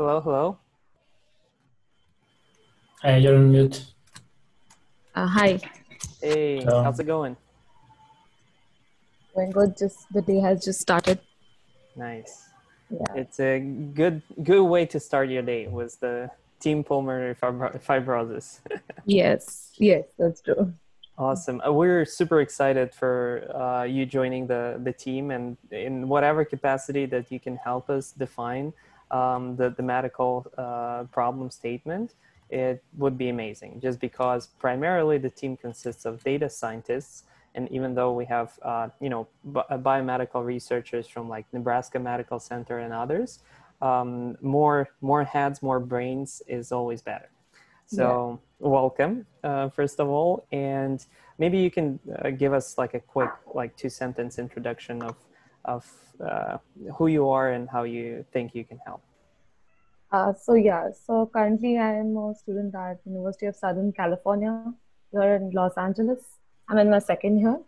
Hello, hello. Hey, you're on mute. Uh, hi. Hey, Hello. how's it going? Going good. Just the day has just started. Nice. Yeah. It's a good good way to start your day was the team pulmonary fibro- fibrosis. Yes. Yes, that's true. awesome. Uh, we're super excited for uh, you joining the the team and in whatever capacity that you can help us define um, the the medical uh, problem statement. It would be amazing, just because primarily the team consists of data scientists and even though we have uh, you know bi- uh, biomedical researchers from like nebraska medical center and others um, more more heads more brains is always better. So welcome uh, first of all. And maybe you can uh, give us like a quick like two sentence introduction of of uh, who you are and how you think you can help Uh, so yeah, so currently I am a student at University of Southern California here in Los Angeles. I'm in my second year,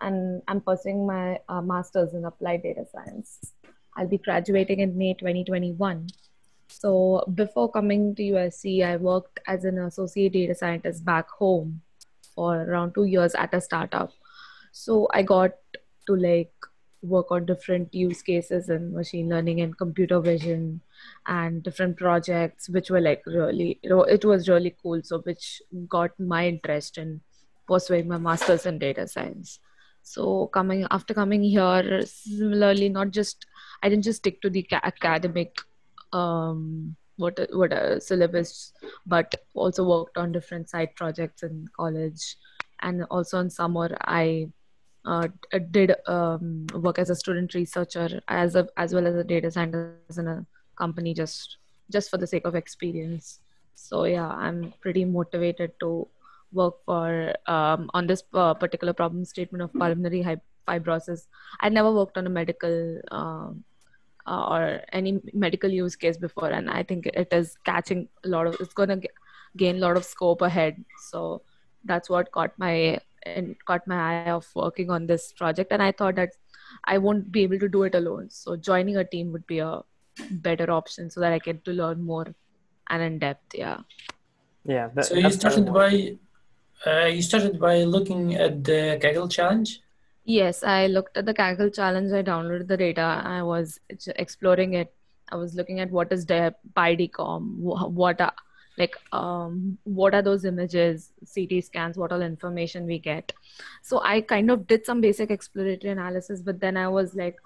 and I'm pursuing my uh, master's in applied data science. I'll be graduating in May 2021. So before coming to USC, I worked as an associate data scientist back home for around two years at a startup. So I got to like work on different use cases in machine learning and computer vision and different projects which were like really it was really cool. So which got my interest in pursuing my masters in data science. So coming after coming here similarly not just i didn't just stick to the academic um what what a syllabus but also worked on different side projects in college. And also in summer i uh, did um, work as a student researcher as a as well as a data scientist in a company just just for the sake of experience. So yeah i'm pretty motivated to work for um, on this uh, particular problem statement of pulmonary fibrosis. I never worked on a medical um, uh, or any medical use case before and i think it is catching a lot of it's going to gain a lot of scope ahead. So that's what caught my and caught my eye of working on this project and i thought that i won't be able to do it alone. So joining a team would be a better option so that i get to learn more and in depth yeah. Yeah that, So you started by uh, you started by looking at the Kaggle challenge. yes i looked at the kaggle challenge i downloaded the data i was exploring it. I was looking at what is the pidcom wh- what are like um, what are those images ct scans what all information we get. So i kind of did some basic exploratory analysis but then i was like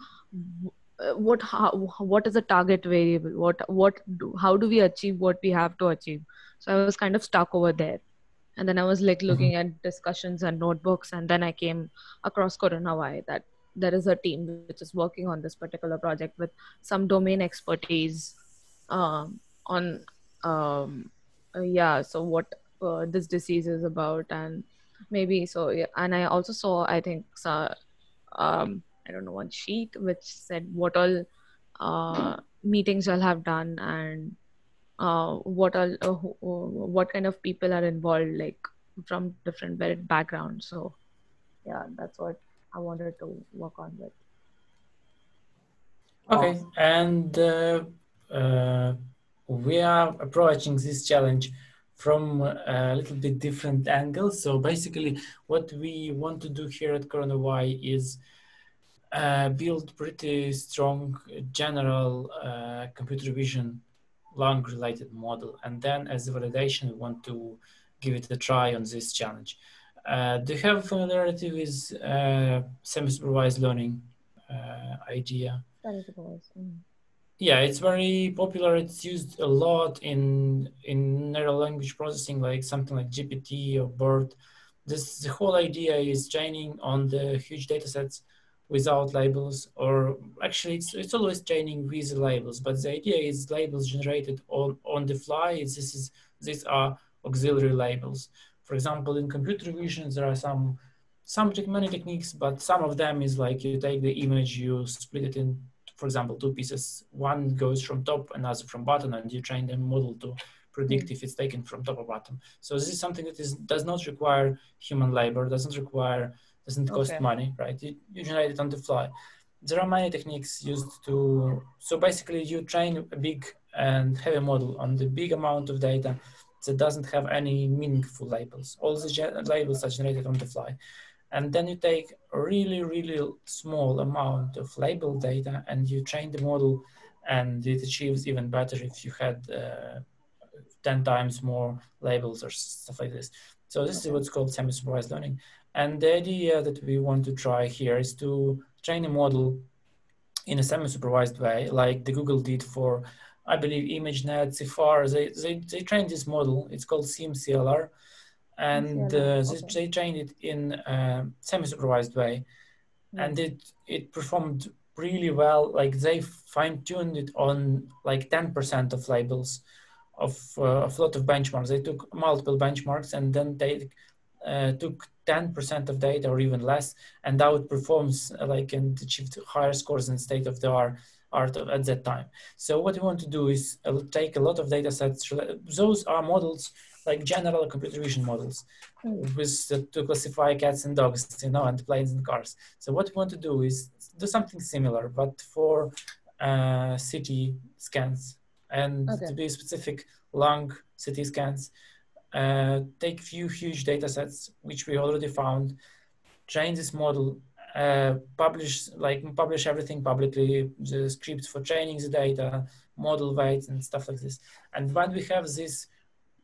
what how, what is the target variable? What what do, how do we achieve what we have to achieve? So i was kind of stuck over there. And then i was like looking at discussions and notebooks and then i came across CoronaWhy that there is a team which is working on this particular project with some domain expertise um, on um, uh, yeah so what uh, this disease is about and maybe so yeah and i also saw i think so, um, i don't know one sheet which said what all uh, meetings i'll have done and uh, what all uh, uh, what kind of people are involved like from different backgrounds. So yeah that's what i wanted to work on with. Okay, and uh, uh, we are approaching this challenge from a little bit different angle. So basically, what we want to do here at CoronaWhy is uh, build pretty strong general uh, computer vision lung related model, and then as a validation, we want to give it a try on this challenge. Uh, do you have familiarity with semi-supervised learning uh, idea? Mm. Yeah, it's very popular. It's used a lot in in neural language processing, like something like GPT or BERT. This the whole idea is training on the huge data sets without labels, or actually, it's it's always training with labels. But the idea is labels generated on on the fly. This is these are auxiliary labels. For example, in computer vision, there are some some many techniques, but some of them is like you take the image, you split it in, for example, two pieces. One goes from top, another from bottom, and you train the model to predict hmm. if it's taken from top or bottom. So this is something that is does not require human labor, doesn't require, doesn't cost Okay. money, right? You, you generate it on the fly. There are many techniques used to, so basically you train a big and heavy model on the big amount of data that doesn't have any meaningful labels. All the labels are generated on the fly. And then you take a really, really small amount of label data and you train the model and it achieves even better if you had uh, 10 times more labels or stuff like this. So this is what's called semi-supervised learning. And the idea that we want to try here is to train a model in a semi-supervised way, like the Google did for, I believe, ImageNet, CIFAR. They, they, they trained this model. It's called SimCLR and uh, okay. they trained it in a semi-supervised way. Mm. and it it performed really well. Like they fine-tuned it on like 10% of labels of, uh, of a lot of benchmarks. They took multiple benchmarks and then they uh, took 10% of data or even less. And outperforms like and achieved higher scores than state of the art art at that time. So what we want to do is uh, take a lot of data sets. Those are models like general computer vision models mm. with to classify cats and dogs, you know, and planes and cars. So what we want to do is do something similar, but for uh, CT scans and okay. to be specific, long CT scans. Uh, take few huge data sets, which we already found, train this model, uh, publish like publish everything publicly, the scripts for training the data, model weights and stuff like this. And when we have this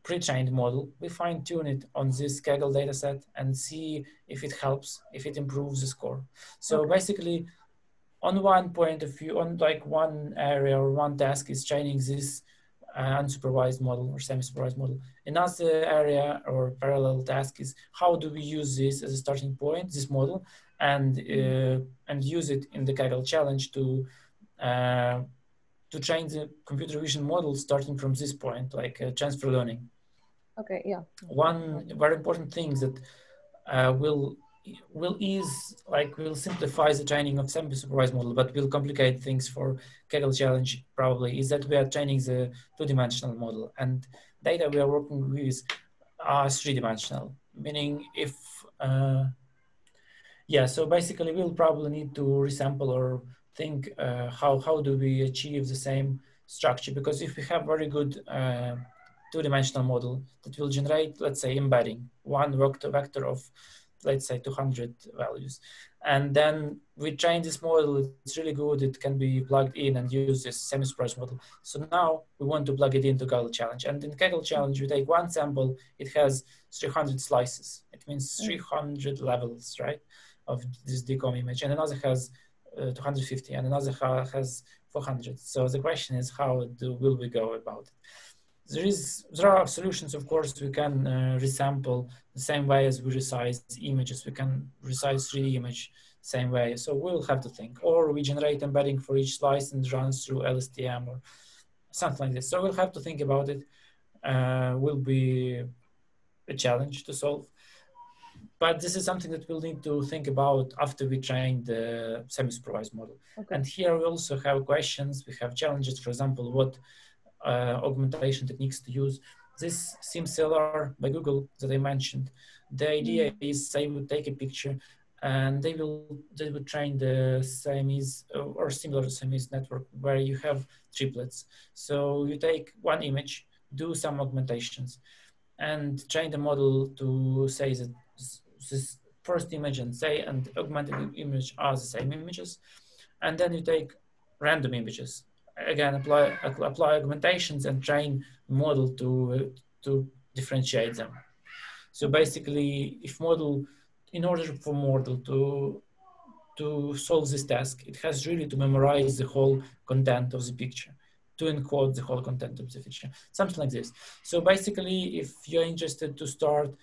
pre-trained model, we fine tune it on this Kaggle dataset and see if it helps, if it improves the score. So okay. basically, on one point of view, on like one area or one task is training this uh, unsupervised model or semi-supervised model. Another area or parallel task is how do we use this as a starting point, this model, and uh, and use it in the Kaggle challenge to uh, to train the computer vision model starting from this point, like uh, transfer learning. Okay, yeah. One very important thing that uh, will will ease like will simplify the training of semi-supervised model, but will complicate things for Kaggle challenge probably is that we are training the two-dimensional model and data we are working with are three-dimensional, meaning if uh, yeah, so basically we'll probably need to resample or think uh, how how do we achieve the same structure because if we have very good uh, two-dimensional model that will generate, let's say, embedding one vector, of, let's say, 200 values. And then we train this model, it's really good, it can be plugged in and use this semi-supervised model. So now we want to plug it into Kaggle Challenge. And in Kaggle Challenge, we take one sample, it has 300 slices. It means mm. 300 levels, right, of this DICOM image. And another has uh, 250 and another has 400. So the question is, how do, will we go about it? There is there are solutions of course we can uh, resample the same way as we resize images. We can resize 3d image same way. So we'll have to think. Or we generate embedding for each slice and runs through lstm or something like this. So we'll have to think about it. Uh, will be a challenge to solve. But this is something that we'll need to think about after we train the semi-supervised model. Okay. and here we also have questions. We have challenges. For example what augmentation techniques to use. This SimCLR by Google that I mentioned, the idea mm. is they would take a picture and they will they would train the Siamese or similar to Siamese network where you have triplets. So you take one image, do some augmentations, and train the model to say that this first image and say and augmented image are the same images, and then you take random images again apply apply augmentations and train model to to differentiate them. So basically, if model, in order for model to to solve this task, it has really to memorize the whole content of the picture, to encode the whole content of the picture, something like this. So basically, if you're interested to start,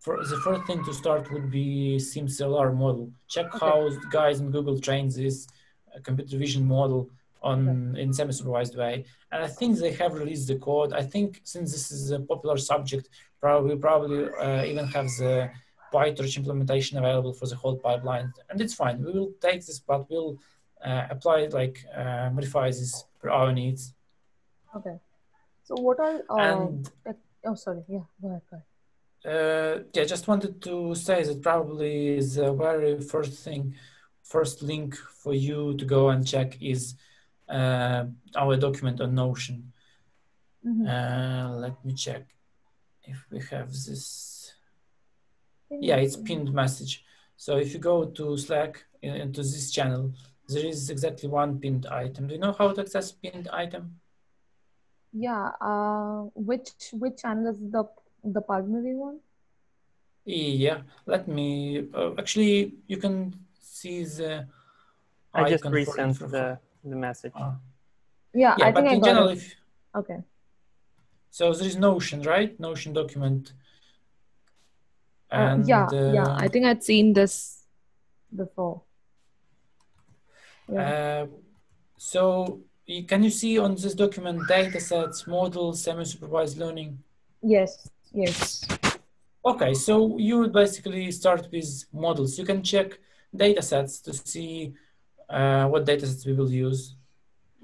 for the first thing to start would be SimCLR model. Check okay. how guys in Google train this uh, computer vision model on in semi-supervised way. And I think they have released the code. I think since this is a popular subject, probably probably uh, even have the PyTorch implementation available for the whole pipeline, and it's fine. We will take this, but we'll uh, apply it like uh, modify this for our needs. Okay. So what are uh, and, oh sorry yeah go ahead. Go ahead. Uh, yeah, just wanted to say that probably the very first thing, first link for you to go and check is uh, our document on Notion. Mhm. Uh, let me check if we have this. Yeah, it's pinned message. So if you go to Slack in- into this channel, there is exactly one pinned item. Do you know how to access pinned item? Yeah. Uh, which which channel is the the pulmonary one? Yeah, let me. Uh, actually, you can see the. I just icon for resent info- the, the message. Ah. Yeah, yeah, I but think I in got general, it. if Okay. so, there is Notion, right? Notion document. Uh, yeah, yeah. uh, I think I'd seen this before. Yeah. Uh, so you- can you see on this document data sets, models, semi-supervised learning? Yes. Yes. Okay, so you would basically start with models. You can check data sets to see uh, what data sets we will use.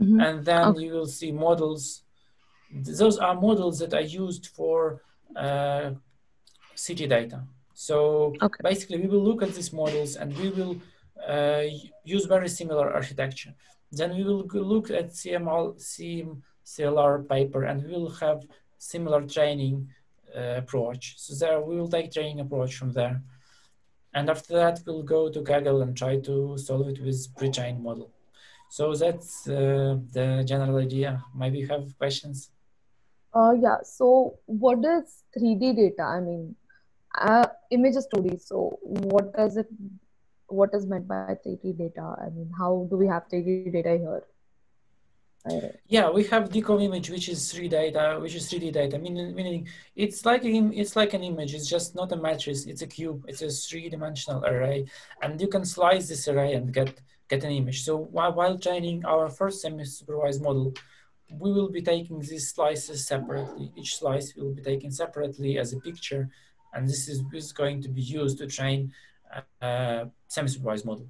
Mhm. And then Okay. you will see models. Those are models that are used for uh, CT data. So Okay. basically, we will look at these models and we will uh, use very similar architecture. Then we will look at CML, CM, CLR paper and we will have similar training uh, approach. So there we will take training approach from there. And after that, we'll go to Kaggle and try to solve it with pre-trained model. So that's uh, the general idea. Maybe you have questions. Uh, yeah. So, what is 3D data? I mean, uh, image 2D. So, what does it? What is meant by 3D data? I mean, how do we have 3D data here? Uh, Yeah, we have DICOM image, which is 3 data, which is 3D data, meaning, meaning it's like an, it's like an image. It's just not a matrix. It's a cube. It's a three-dimensional array, and you can slice this array and get get an image. So while while training our first semi-supervised model, we will be taking these slices separately. Each slice will be taken separately as a picture, and this is, is going to be used to train a, a semi-supervised model.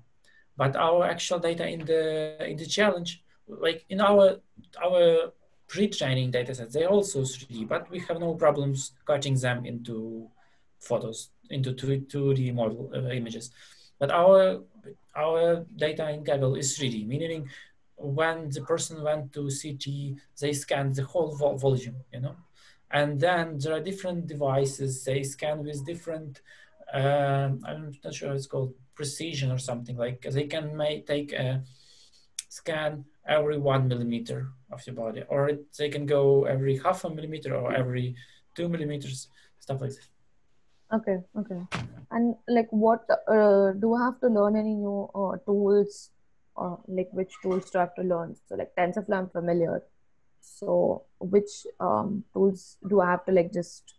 But our actual data in the in the challenge, like in our our pre-training data sets, they also 3D, but we have no problems cutting them into photos, into 2, 2D model uh, images. But our our data in Kaggle is 3D, meaning when the person went to CT, they scanned the whole vo volume, you know? And then there are different devices, they scan with different, um, I'm not sure it's called precision or something like, they can make, take a scan every one millimeter of your body, or it, they can go every half a millimeter or every two millimeters, stuff like that. Okay, okay. And like, what uh, do I have to learn any new uh, tools, or like which tools do I have to learn? So like TensorFlow, I'm familiar. So which um, tools do I have to like just?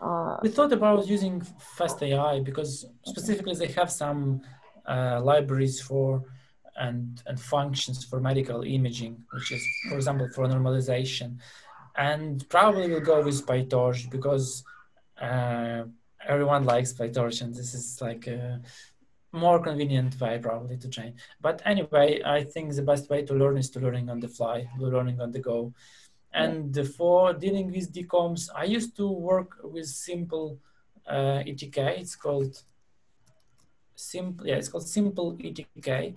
Uh, We thought about using FastAI because specifically they have some uh, libraries for and and functions for medical imaging, which is, for example, for normalization, and probably we'll go with PyTorch because uh, everyone likes PyTorch, and this is like a more convenient way probably to train. But anyway, I think the best way to learn is to learning on the fly, learning on the go. And for dealing with DICOMs, I used to work with simple uh, ITK. It's called simple. Yeah, it's called SimpleITK.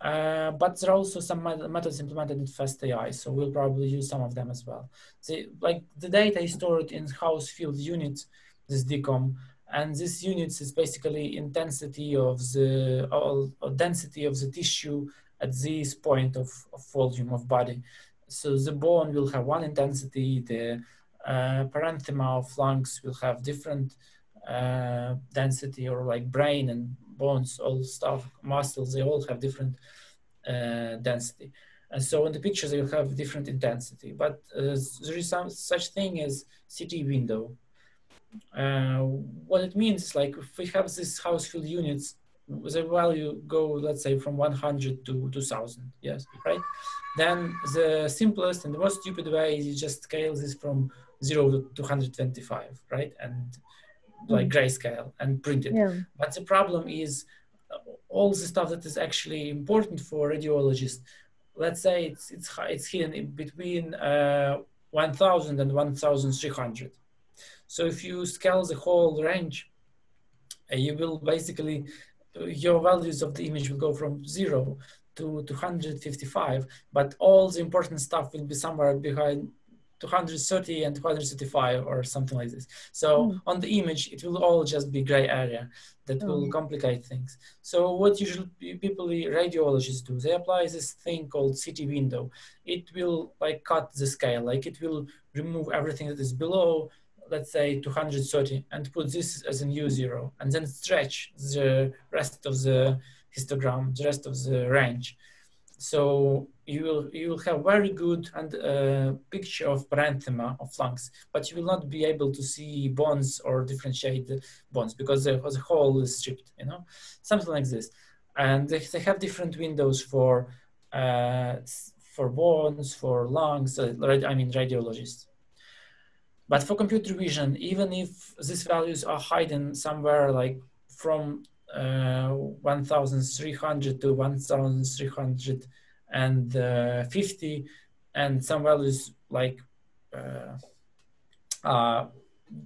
Uh, but there are also some methods implemented in FastAI, so we'll probably use some of them as well. The, like the data is stored in Hounsfield units, this DICOM, and this units is basically intensity of the or density of the tissue at this point of, of volume of body. So the bone will have one intensity, the uh, parenchyma of lungs will have different uh, density or like brain and bones, all stuff, muscles, they all have different uh, density. And so in the pictures, will have different intensity, but uh, there is some such thing as CT window. Uh, what it means is like if we have this Hounsfield units, the value go, let's say from 100 to 2000, yes, right? Then the simplest and the most stupid way is you just scale this from zero to 225, right? And like grayscale and print it. yeah. But the problem is uh, all the stuff that is actually important for radiologists. Let's say it's it's it's hidden between uh, 1,000 and 1,300. So if you scale the whole range, uh, you will basically your values of the image will go from zero to 255, but all the important stuff will be somewhere behind 230 and 235 or something like this. So Mm. on the image, it will all just be gray area that will Mm. complicate things. So what usually people, radiologists do, they apply this thing called CT window. It will like cut the scale, like it will remove everything that is below, let's say 230 and put this as a new zero and then stretch the rest of the histogram, the rest of the range. So you will you will have very good and uh, picture of parenchyma of lungs, but you will not be able to see bones or differentiate the bones because the, the whole is stripped, you know, something like this. And they, they have different windows for uh, for bones, for lungs. Uh, I mean radiologists. But for computer vision, even if these values are hidden somewhere like from uh, 1,300 to 1,350, and fifty, and some values like uh, uh,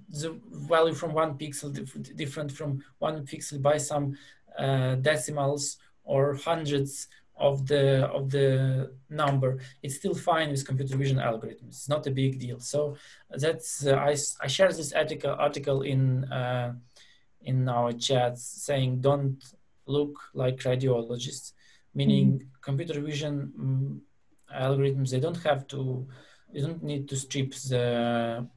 the value from one pixel dif- different from one pixel by some uh, decimals or hundreds of the of the number. It's still fine with computer vision algorithms. It's not a big deal. So that's uh, I, I share this article article in uh, in our chats saying don't look like radiologists meaning computer vision mm, algorithms they don't have to you don't need to strip the,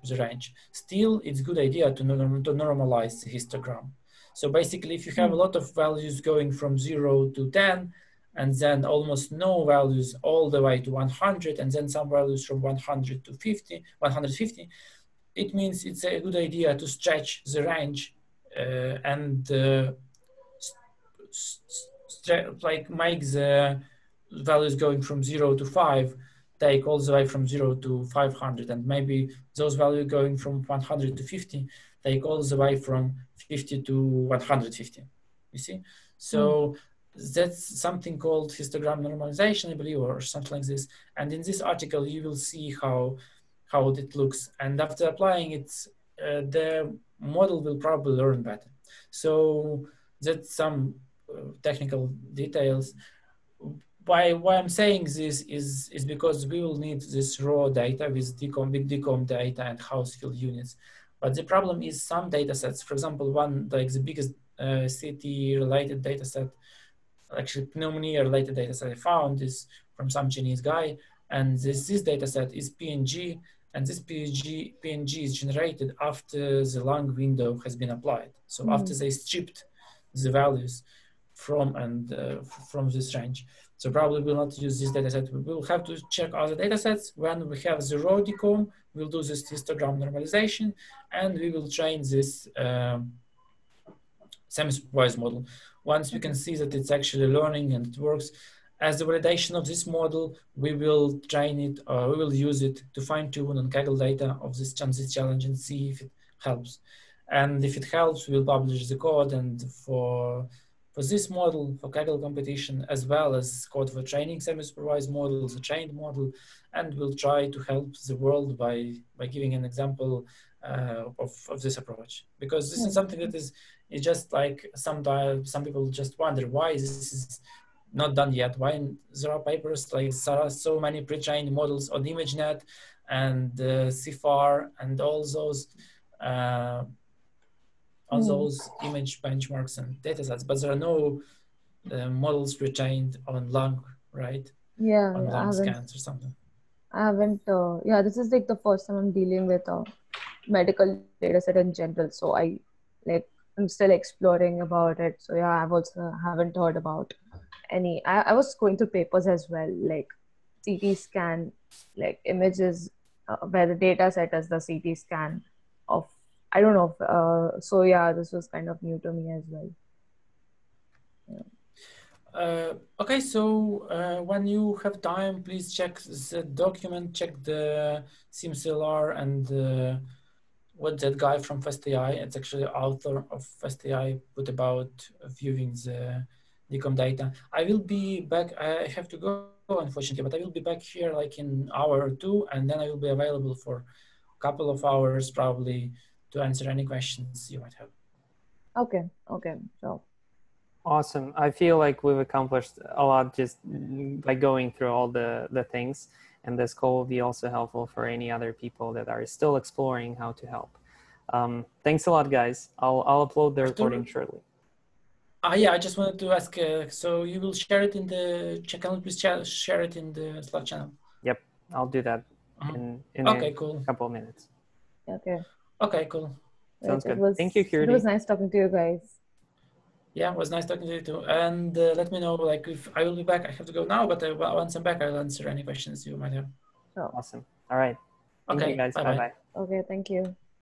the range. Still it's a good idea to, norm, to normalize the histogram. So basically if you have a lot of values going from 0 to 10 and then almost no values all the way to 100 and then some values from 100 to 50 150 it means it's a good idea to stretch the range uh, and uh, s- s- stre- like make the values going from 0 to 5 take all the way from 0 to 500 and maybe those values going from 100 to 50 take all the way from 50 to 150 you see? So that's something called histogram normalization i believe or something like this. And in this article you will see how how it looks. And after applying it uh, the model will probably learn better. So that's some uh, technical details why why I'm saying this is is because we will need this raw data with DICOM big DICOM data and Hounsfield units. But the problem is some data sets, for example, one like the biggest uh, CT related data set, actually pneumonia related data set I found is from some Chinese guy. And this, this data set is PNG and this PNG, PNG is generated after the lung window has been applied. So Mhm. after they stripped the values from and uh, from this range. So probably we'll not use this data set. We will have to check other data sets. When we have the raw DICOM, we'll do this histogram normalization and we will train this um, semi-supervised model. Once we can see that it's actually learning and it works, as the validation of this model, we will train it, or we will use it to fine tune on Kaggle data of this challenge and see if it helps. And if it helps, we'll publish the code and for for this model, for Kaggle competition, as well as code for training semi-supervised models, a trained model, and we'll try to help the world by, by giving an example uh, of, of this approach. Because this is something that is, just like sometimes some people just wonder why this is not done yet. Why there are papers like there are so many pre-trained models on ImageNet and uh, CIFAR and all those uh, on Mm. those image benchmarks and datasets, but there are no uh, models pre-trained on lung, right? Yeah, On lung scans or something. I haven't, uh, yeah, this is like the first time I'm dealing with a medical data set in general. So I like, I'm still exploring about it. So yeah, I've also haven't heard about any, I, I was going through papers as well, like CT scan, like images uh, where the data set is the CT scan of, I don't know. Uh, so yeah, this was kind of new to me as well. Uh, okay, so uh, when you have time, please check the document, check the SimCLR and uh, what that guy from FastAI, it's actually author of FastAI, put about viewing the DICOM data. I will be back, I have to go unfortunately, but I will be back here like in hour or two, and then I will be available for a couple of hours probably to answer any questions you might have. Okay, okay, so Awesome. I feel like we've accomplished a lot just by going through all the, the things. And this call will be also helpful for any other people that are still exploring how to help. Um, thanks a lot, guys. I'll, I'll upload the recording shortly. Uh, yeah, I just wanted to ask. Uh, so you will share it in the check channel. Please share it in the Slack channel. Yep, I'll do that Uh-huh. in, in Okay, a cool. couple of minutes. Okay. Okay, cool. Sounds Right, good. It was, Thank you, It was nice talking to you guys. Yeah, it was nice talking to you too. And uh, let me know, like, if I will be back. I have to go now, but uh, once I'm back, I'll answer any questions you might have. Oh. Awesome. All right. Thank Okay, you, guys. Bye bye. Okay, thank you.